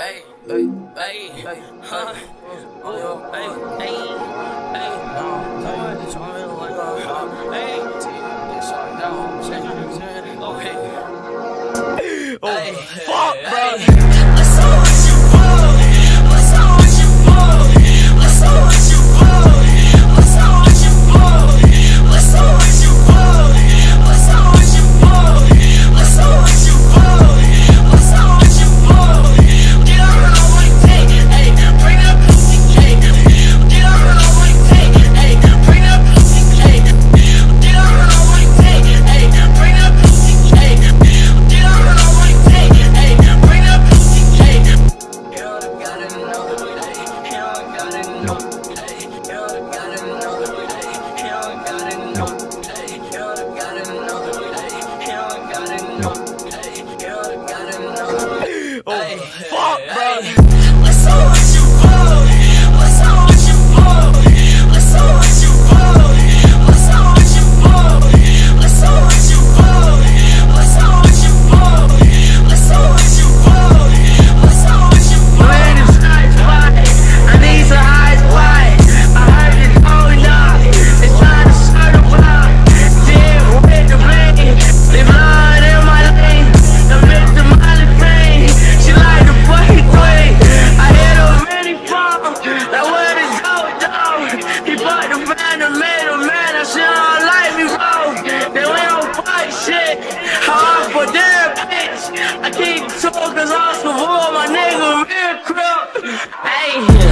hey, hey, hey, hey, huh? Oh, oh, oh hey, hey, hey, oh. hey, fuck, bro. Nigga real crap. Hey.